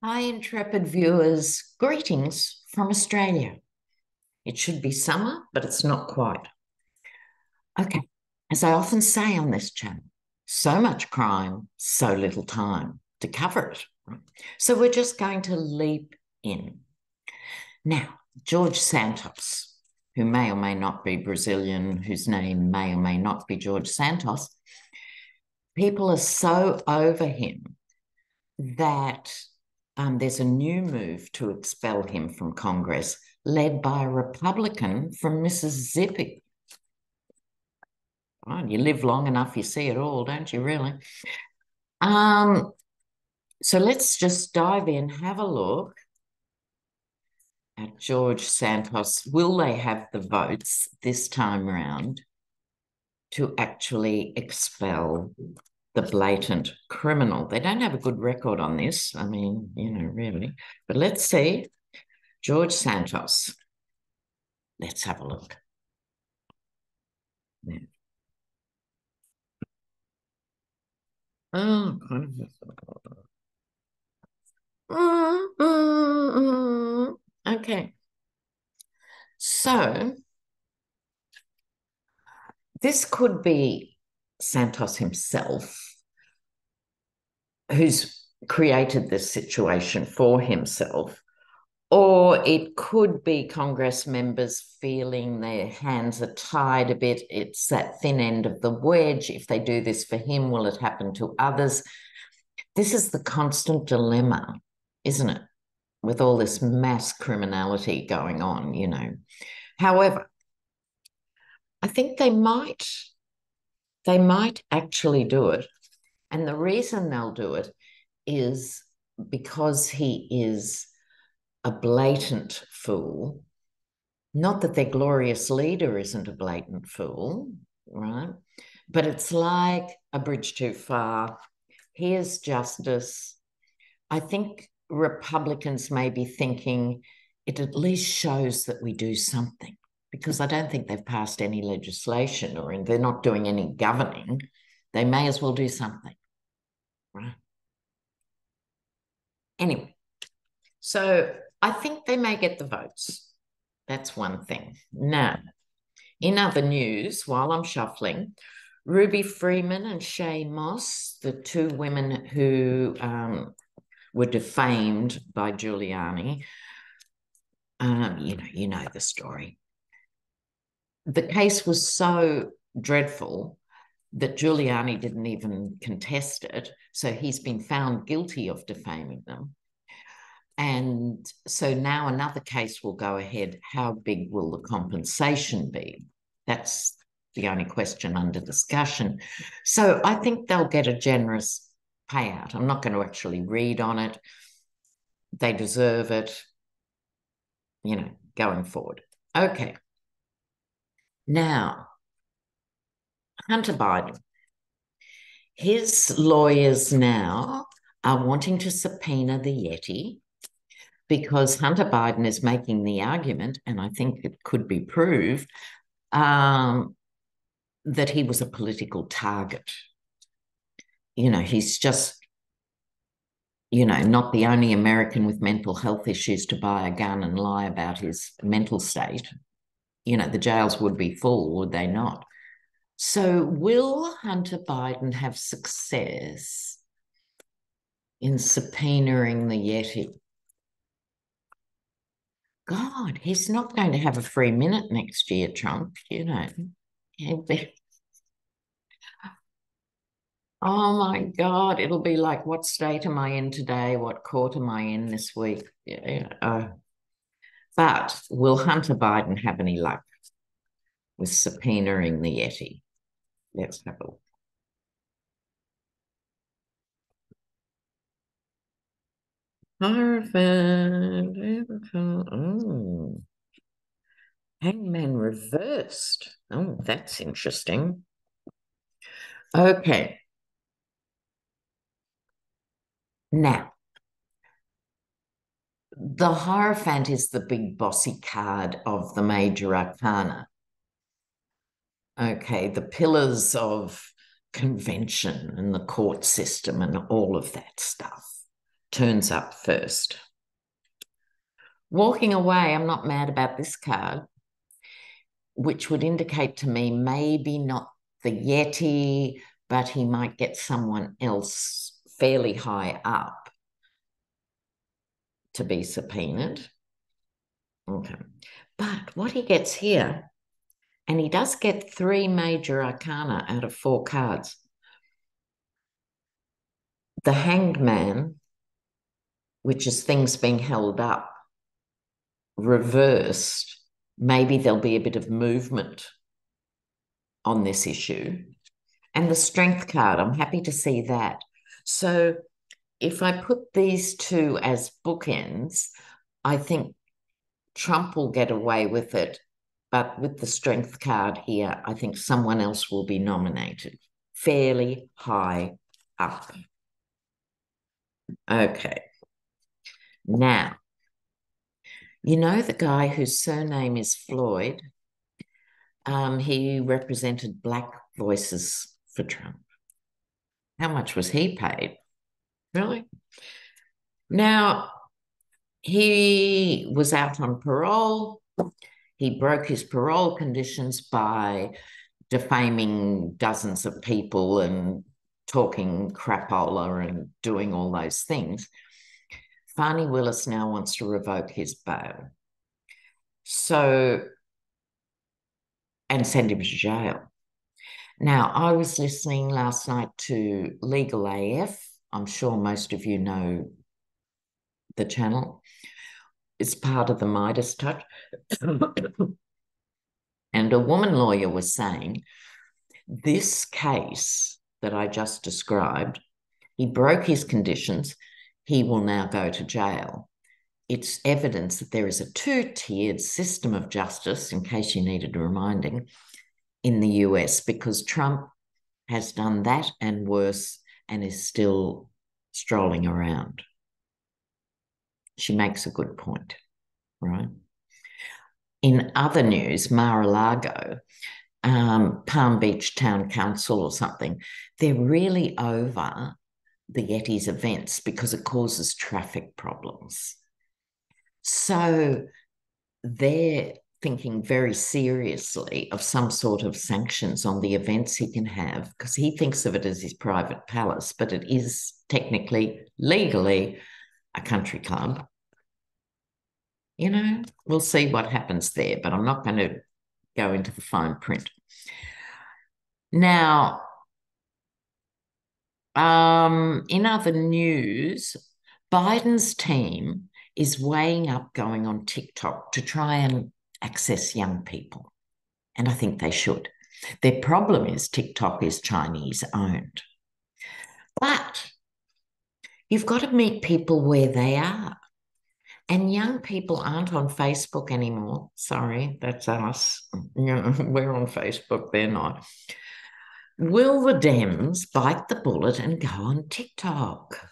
Hi, intrepid viewers. Greetings from Australia. It should be summer, but it's not quite. Okay, as I often say on this channel, so much crime, so little time to cover it. So we're just going to leap in. Now, George Santos, who may or may not be Brazilian, whose name may or may not be George Santos, people are so over him that um, there's a new move to expel him from Congress, led by a Republican from Mississippi. Oh, you live long enough, you see it all, don't you, really? Um, so let's just dive in, have a look at George Santos. Will they have the votes this time round to actually expel the blatant criminal. They don't have a good record on this. I mean, you know, really. But let's see. George Santos. Let's have a look. Yeah. Oh, kind of. Okay. So this could be Santos himself who's created this situation for himself, or it could be Congress members feeling their hands are tied a bit. It's that thin end of the wedge. If they do this for him, will it happen to others? This is the constant dilemma, isn't it? With all this mass criminality going on, you know. However, I think they might they might actually do it and the reason they'll do it is because he is a blatant fool. Not that their glorious leader isn't a blatant fool, right? But it's like a bridge too far. Here's justice. I think Republicans may be thinking it at least shows that we do something because I don't think they've passed any legislation or they're not doing any governing. They may as well do something. Right. Anyway, so I think they may get the votes. That's one thing. Now, in other news, while I'm shuffling, Ruby Freeman and Shaye Moss, the two women who um, were defamed by Giuliani, um, you know, you know the story. The case was so dreadful that Giuliani didn't even contest it. So he's been found guilty of defaming them. And so now another case will go ahead. How big will the compensation be? That's the only question under discussion. So I think they'll get a generous payout. I'm not going to actually read on it. They deserve it, you know, going forward. Okay. Now, Hunter Biden. His lawyers now are wanting to subpoena the Yeti because Hunter Biden is making the argument, and I think it could be proved, um, that he was a political target. You know, he's just, you know, not the only American with mental health issues to buy a gun and lie about his mental state. You know, the jails would be full, would they not? So, will Hunter Biden have success in subpoenaing the Yeti? God, he's not going to have a free minute next year, Trump, you know. Oh my God, it'll be like, what state am I in today? What court am I in this week? Yeah, uh, but will Hunter Biden have any luck with subpoenaing the Yeti? Let's have a look. Oh. Hangman reversed. Oh, that's interesting. Okay. Now, the Hierophant is the big bossy card of the major arcana okay, the pillars of convention and the court system and all of that stuff. turns up first. Walking away, I'm not mad about this card, which would indicate to me maybe not the Yeti, but he might get someone else fairly high up to be subpoenaed. Okay. But what he gets here, and he does get three major arcana out of four cards. The hanged man, which is things being held up, reversed, maybe there'll be a bit of movement on this issue. And the strength card, I'm happy to see that. So if I put these two as bookends, I think Trump will get away with it. But with the strength card here, I think someone else will be nominated fairly high up. Okay. Now, you know the guy whose surname is Floyd? Um, he represented Black Voices for Trump. How much was he paid? Really? Now, he was out on parole. He broke his parole conditions by defaming dozens of people and talking crapola and doing all those things. Fani Willis now wants to revoke his bail. So, and send him to jail. Now, I was listening last night to Legal AF. I'm sure most of you know the channel. It's part of the Meidas touch. and a woman lawyer was saying this case that I just described, he broke his conditions, he will now go to jail. It's evidence that there is a two tiered system of justice, in case you needed a reminding, in the US, because Trump has done that and worse and is still strolling around she makes a good point, right? In other news, Mar a Lago, um, Palm Beach Town Council or something, they're really over the Yeti's events because it causes traffic problems. So they're thinking very seriously of some sort of sanctions on the events he can have because he thinks of it as his private palace, but it is technically, legally, a country club. You know, we'll see what happens there, but I'm not going to go into the fine print. Now, um, in other news, Biden's team is weighing up going on TikTok to try and access young people. And I think they should. Their problem is TikTok is Chinese owned. But You've got to meet people where they are. And young people aren't on Facebook anymore. Sorry, that's us. You know, we're on Facebook, they're not. Will the Dems bite the bullet and go on TikTok?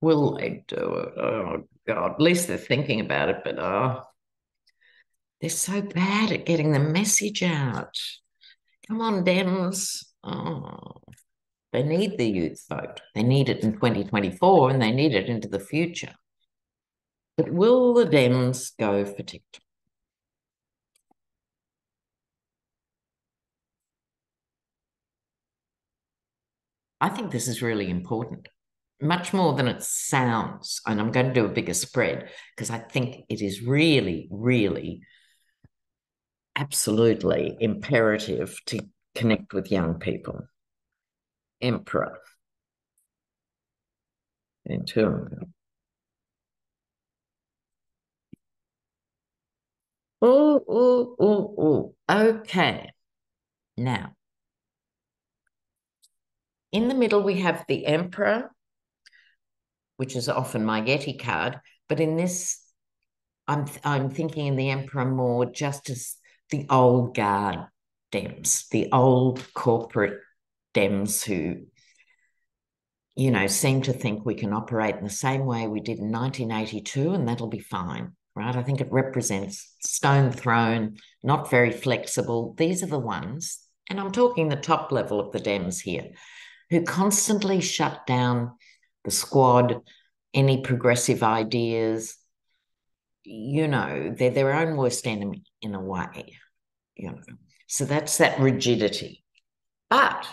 Will they do it? Oh, God. At least they're thinking about it, but oh, they're so bad at getting the message out. Come on, Dems. Oh. They need the youth vote. They need it in 2024 and they need it into the future. But will the Dems go for TikTok? I think this is really important, much more than it sounds. And I'm going to do a bigger spread because I think it is really, really, absolutely imperative to connect with young people emperor. Entombed. Oh, oh, oh, oh. Okay. Now, in the middle, we have the emperor, which is often my Yeti card. But in this, I'm, I'm thinking in the emperor more just as the old guard Dems, the old corporate Dems who, you know, seem to think we can operate in the same way we did in 1982 and that'll be fine, right? I think it represents stone thrown, not very flexible. These are the ones, and I'm talking the top level of the Dems here. who constantly shut down the squad, any progressive ideas. You know, they're their own worst enemy in a way, you know. So that's that rigidity. But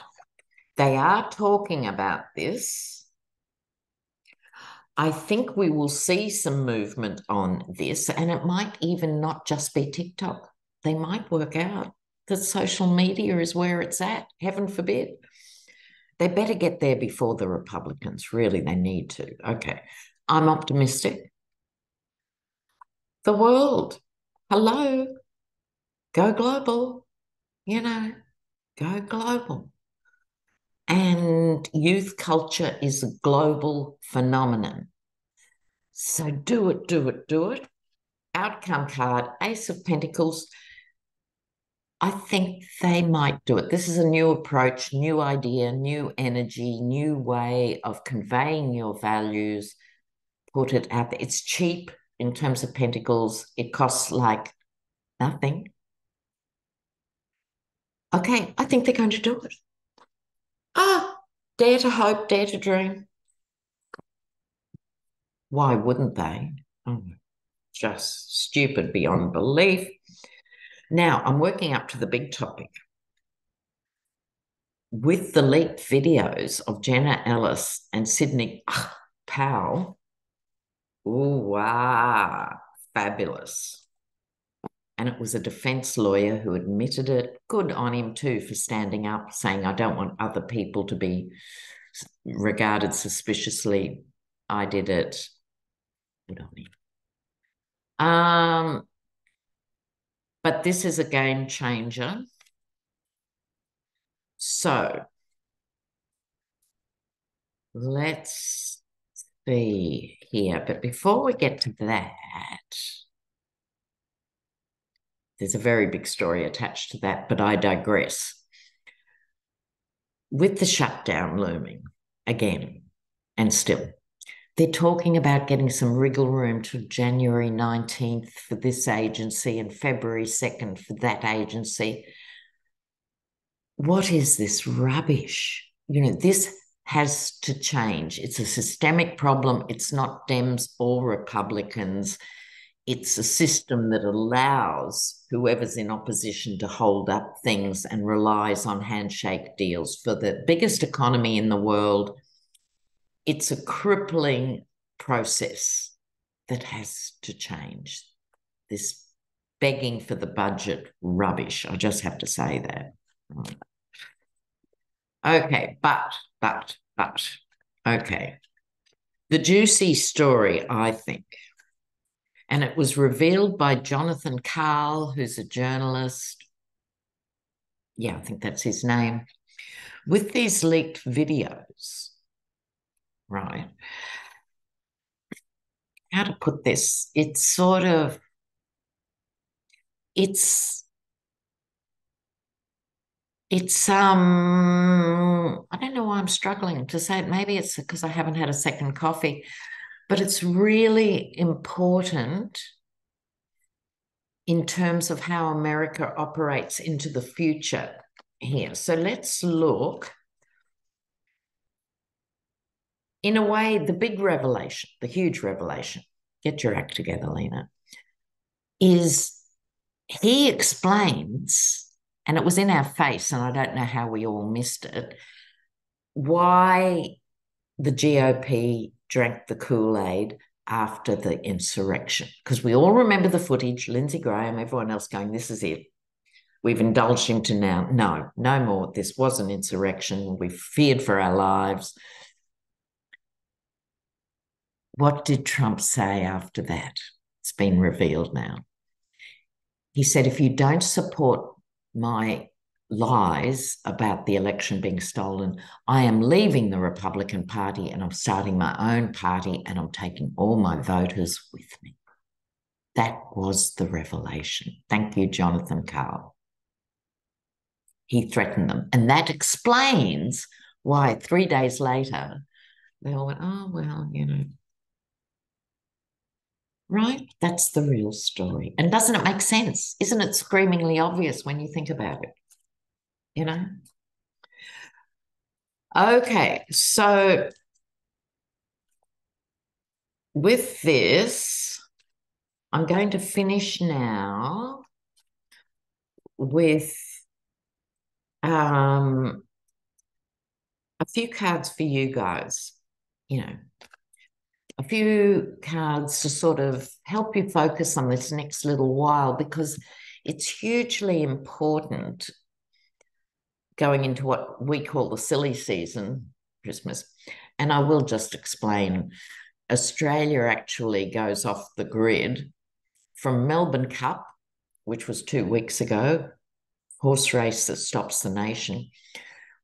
they are talking about this. I think we will see some movement on this, and it might even not just be TikTok. They might work out that social media is where it's at, heaven forbid. They better get there before the Republicans. Really, they need to. Okay. I'm optimistic. The world, hello, go global, you know, go global. And youth culture is a global phenomenon. So do it, do it, do it. Outcome card, Ace of Pentacles. I think they might do it. This is a new approach, new idea, new energy, new way of conveying your values. Put it out there. It's cheap in terms of pentacles. It costs like nothing. Okay, I think they're going to do it. Ah, dare to hope, dare to dream. Why wouldn't they? Oh, just stupid beyond belief. Now I'm working up to the big topic. With the leaked videos of Jenna Ellis and Sidney Powell, ooh, wow, fabulous. And it was a defense lawyer who admitted it. Good on him, too, for standing up, saying, I don't want other people to be regarded suspiciously. I did it. Good on him. Um, but this is a game changer. So let's see here. But before we get to that, there's a very big story attached to that, but I digress. With the shutdown looming again and still, they're talking about getting some wriggle room to January 19th for this agency and February 2nd for that agency. What is this rubbish? You know, this has to change. It's a systemic problem. It's not Dems or Republicans. It's a system that allows whoever's in opposition to hold up things and relies on handshake deals for the biggest economy in the world it's a crippling process that has to change. This begging for the budget rubbish. I just have to say that. Okay, but, but, but, okay. The juicy story, I think, and it was revealed by Jonathan Karl, who's a journalist. Yeah, I think that's his name. With these leaked videos, right? How to put this? It's sort of, it's, it's, um, I don't know why I'm struggling to say it. Maybe it's because I haven't had a second coffee, but it's really important in terms of how America operates into the future here. So let's look in a way, the big revelation, the huge revelation, get your act together, Lena, is he explains, and it was in our face, and I don't know how we all missed it, why the GOP drank the Kool Aid after the insurrection. Because we all remember the footage, Lindsey Graham, everyone else going, this is it. We've indulged him to now. No, no more. This was an insurrection. We feared for our lives. What did Trump say after that? It's been revealed now. He said, if you don't support my lies about the election being stolen, I am leaving the Republican Party and I'm starting my own party and I'm taking all my voters with me. That was the revelation. Thank you, Jonathan Karl. He threatened them. And that explains why three days later, they all went, oh, well, you know, right? That's the real story. And doesn't it make sense? Isn't it screamingly obvious when you think about it? You know? Okay, so with this, I'm going to finish now with um, a few cards for you guys, you know, a few cards to sort of help you focus on this next little while because it's hugely important going into what we call the silly season, Christmas. And I will just explain Australia actually goes off the grid from Melbourne Cup, which was two weeks ago, horse race that stops the nation.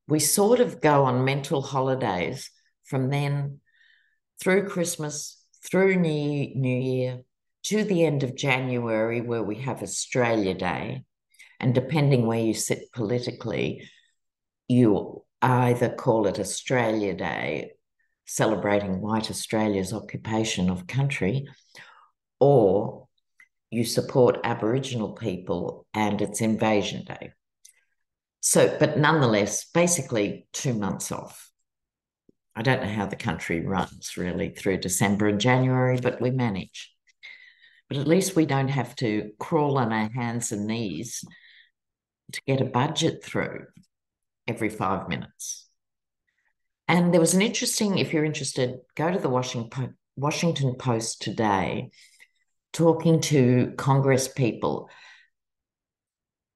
We sort of go on mental holidays from then through Christmas, through New, New Year, to the end of January, where we have Australia Day. And depending where you sit politically, you either call it Australia Day, celebrating white Australia's occupation of country, or you support Aboriginal people and it's Invasion Day. So, but nonetheless, basically two months off. I don't know how the country runs really through December and January, but we manage. But at least we don't have to crawl on our hands and knees to get a budget through every five minutes. And there was an interesting, if you're interested, go to the Washington, Post today, talking to Congress people.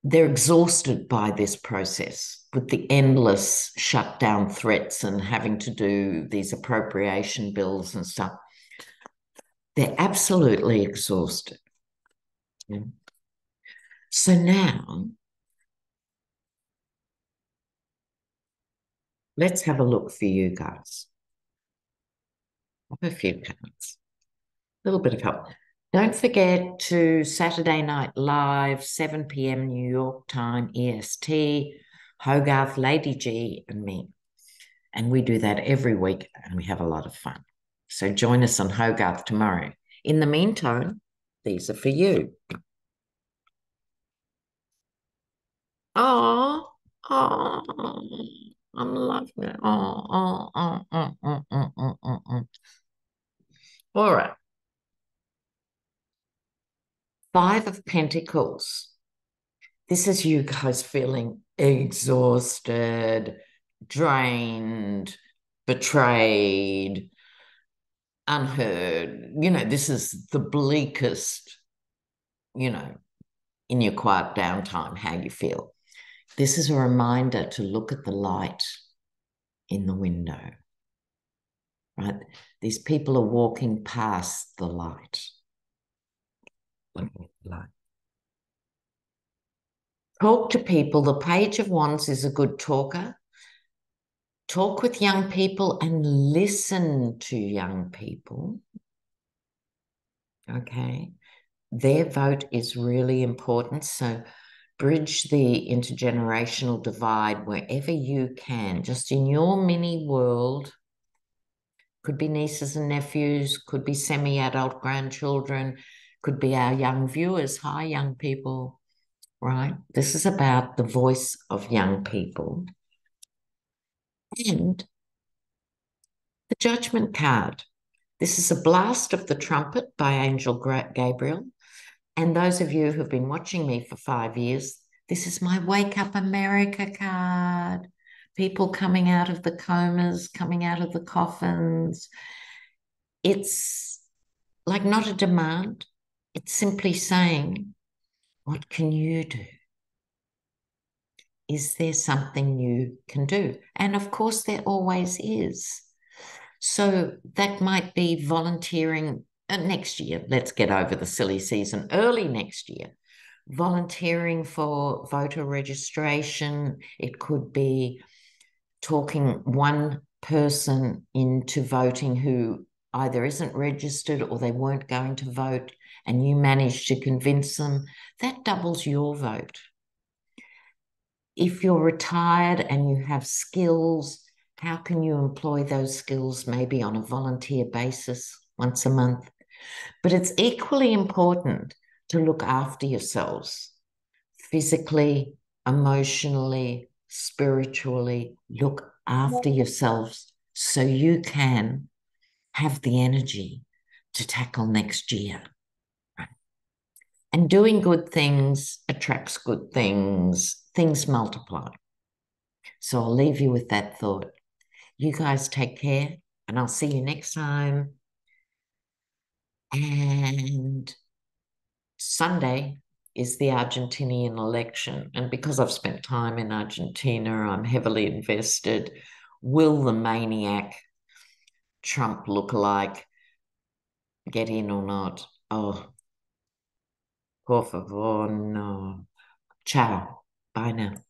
They're exhausted by this process with the endless shutdown threats and having to do these appropriation bills and stuff. They're absolutely exhausted. So now let's have a look for you guys. I Have a few cards. A little bit of help. Don't forget to Saturday Night Live, 7 p.m. New York time EST, Hogarth, Lady G, and me. And we do that every week and we have a lot of fun. So join us on Hogarth tomorrow. In the meantime, these are for you. Oh, oh, I'm loving it. Oh, oh, oh, oh, oh, oh, oh, oh. All right. Five of Pentacles. This is you guys feeling exhausted, drained, betrayed, unheard. You know, this is the bleakest, you know, in your quiet downtime, how you feel. This is a reminder to look at the light in the window, right? These people are walking past the light. Talk to people. The Page of Wands is a good talker. Talk with young people and listen to young people. Okay. Their vote is really important. So bridge the intergenerational divide wherever you can, just in your mini world. Could be nieces and nephews, could be semi adult grandchildren, could be our young viewers. Hi, young people, right? This is about the voice of young people. And the judgment card. This is a blast of the trumpet by Angel Gabriel. And those of you who've been watching me for five years, this is my Wake Up America card. People coming out of the comas, coming out of the coffins. It's like not a demand, it's simply saying, What can you do? Is there something you can do? And of course, there always is. So that might be volunteering uh, next year, let's get over the silly season, early next year, volunteering for voter registration. It could be talking one person into voting who either isn't registered or they weren't going to vote, and you manage to convince them. That doubles your vote. If you're retired and you have skills, how can you employ those skills maybe on a volunteer basis once a month? But it's equally important to look after yourselves physically, emotionally, spiritually. Look after yourselves so you can have the energy to tackle next year. And doing good things attracts good things, things multiply. So I'll leave you with that thought. You guys take care, and I'll see you next time. And Sunday is the Argentinian election. And because I've spent time in Argentina, I'm heavily invested. Will the maniac Trump look-alike get in or not? Oh, por favor, no. Ciao. Bye now.